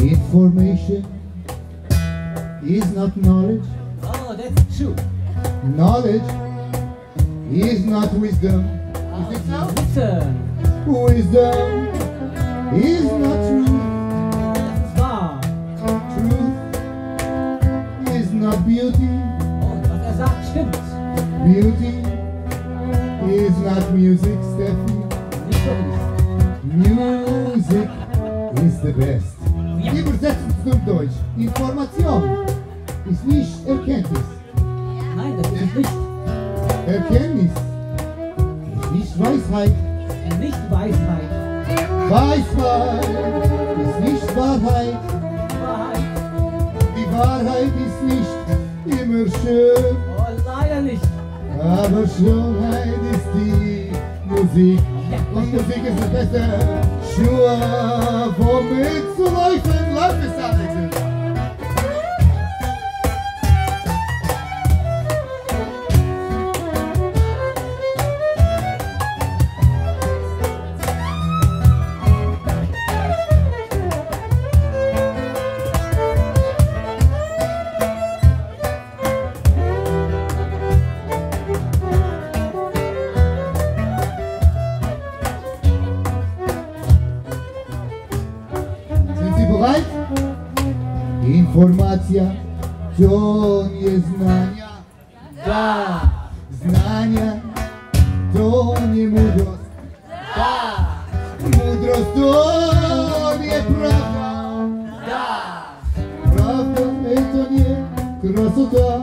Information is not knowledge. Oh, that's true. Knowledge is not wisdom. Oh, is it so? Wisdom. Wisdom is not truth. Wow. Truth is not beauty. Oh, was er sagt, Beauty is not music, Steffi. Music is the best. Wir übersetzen es nur durch. Information ist nicht Erkenntnis. Nein, das ist nicht. Erkenntnis ist nicht Weisheit. Äh, nicht Weisheit. Weisheit ist nicht Wahrheit. Die Wahrheit ist nicht immer schön. Oh, leider nicht. Aber Schönheit ist die Musik. Und Musik ist das Beste. Schuhe vor mir zu leuchten, läuft es an Давайте. Информация, то не знания. Да. Знания, то не мудрость. Да. Мудрость, то не правда. Да. Правда, это не красота.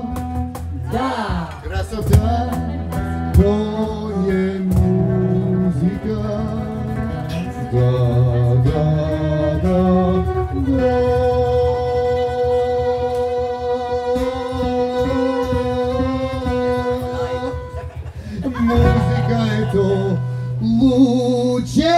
Да. Красота, то не музыка. Да. Музыка это лучше.